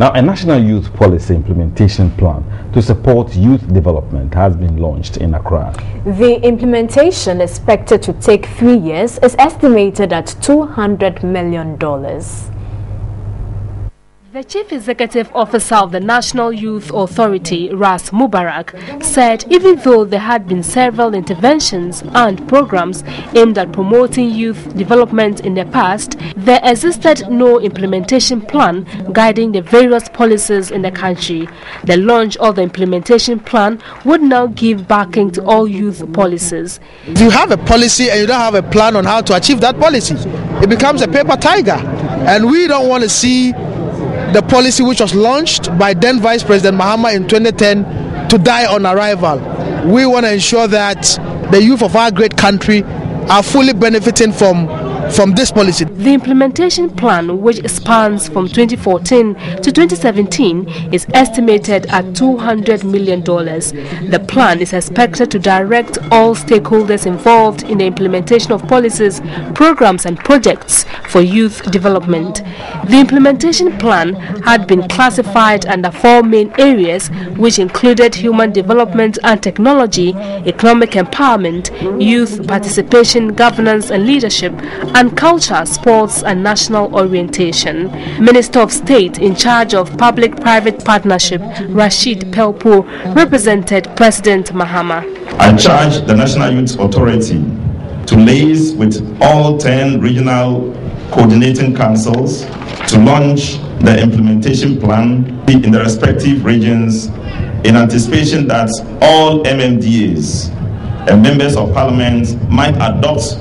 Now, a national youth policy implementation plan to support youth development has been launched in Accra. The implementation, expected to take three years, is estimated at $200 million. The Chief Executive Officer of the National Youth Authority, Ras Mubarak, said even though there had been several interventions and programs aimed at promoting youth development in the past, there existed no implementation plan guiding the various policies in the country. The launch of the implementation plan would now give backing to all youth policies. If you have a policy and you don't have a plan on how to achieve that policy, it becomes a paper tiger. And we don't want to see the policy which was launched by then Vice President Mahama in 2010 to die on arrival. We want to ensure that the youth of our great country are fully benefiting from from this policy. The implementation plan, which spans from 2014 to 2017, is estimated at $200 million. The plan is expected to direct all stakeholders involved in the implementation of policies, programs, and projects for youth development. The implementation plan had been classified under four main areas, which included human development and technology, economic empowerment, youth participation, governance, and leadership, and culture, sports and national orientation. Minister of State in charge of public-private partnership, Rashid Pelpuo, represented President Mahama. I charge the National Youth Authority to liaise with all 10 regional coordinating councils to launch the implementation plan in the respective regions in anticipation that all MMDAs and members of parliament might adopt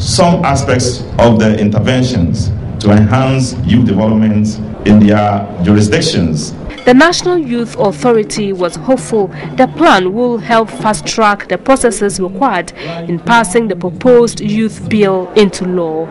some aspects of the interventions to enhance youth development in their jurisdictions. The National Youth Authority was hopeful the plan will help fast track the processes required in passing the proposed youth bill into law.